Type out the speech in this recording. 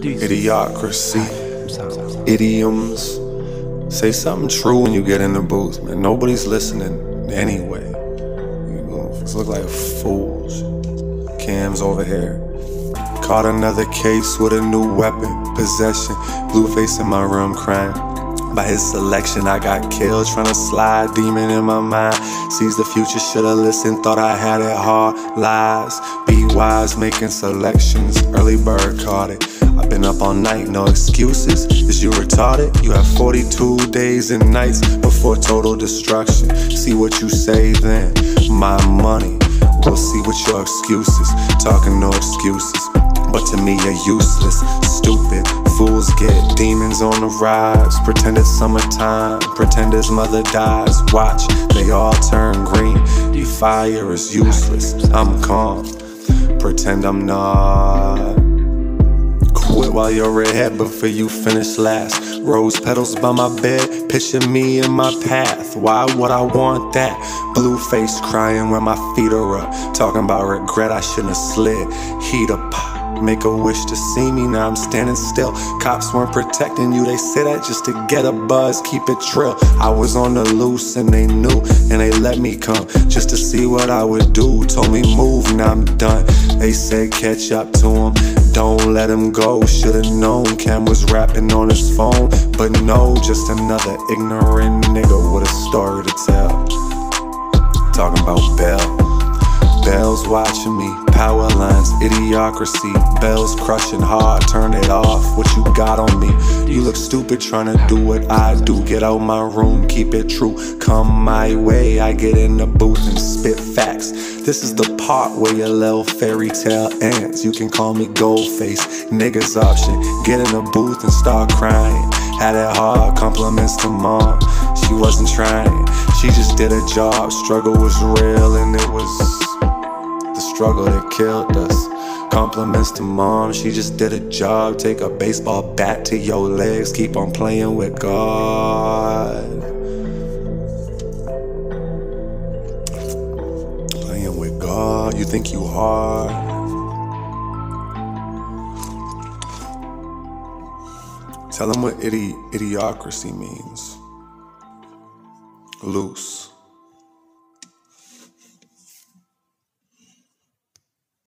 Idiocracy, idioms. Say something true when you get in the booth, man. Nobody's listening anyway. You look like fools. Cams over here. Caught another case with a new weapon, possession. Blueface in my room crying. By his selection, I got killed trying to slide. Demon in my mind sees the future. Shoulda listened, thought I had it hard. Lies, be wise, making selections. Early bird caught it. I've been up all night, no excuses. Is you retarded? You have 42 days and nights before total destruction. See what you say then. My money. We'll see what your excuses. Talking no excuses. But to me, you're useless, stupid. Fools get demons on the rise. Pretend it's summertime, pretend his mother dies. Watch, they all turn green. The fire is useless. I'm calm, pretend I'm not. Quit while you're ahead before you finish last. Rose petals by my bed, picture me in my path. Why would I want that? Blue face crying when my feet are up. Talking about regret, I shouldn't have slid. Heat up. Make a wish to see me, now I'm standing still. Cops weren't protecting you, they said that just to get a buzz, keep it trill. I was on the loose and they knew, and they let me come just to see what I would do. Told me move, now I'm done. They said catch up to him, don't let him go. Should've known Cam was rapping on his phone, but no, just another ignorant nigga with a story to tell. Talking about Bell. Bells watching me, power lines, idiocracy. Bells crushing hard, turn it off. What you got on me? You look stupid trying to do what I do. Get out my room, keep it true. Come my way, I get in the booth and spit facts. This is the part where your little fairy tale ends. You can call me Goldface, niggas option. Get in a booth and start crying. Had it hard, compliments to mom. She wasn't trying, she just did a job. Struggle was real and it was the struggle that killed us. Compliments to mom, she just did a job. Take a baseball bat to your legs, keep on playing with God. Think you are. Tell them what idi- idiocracy means. Loose.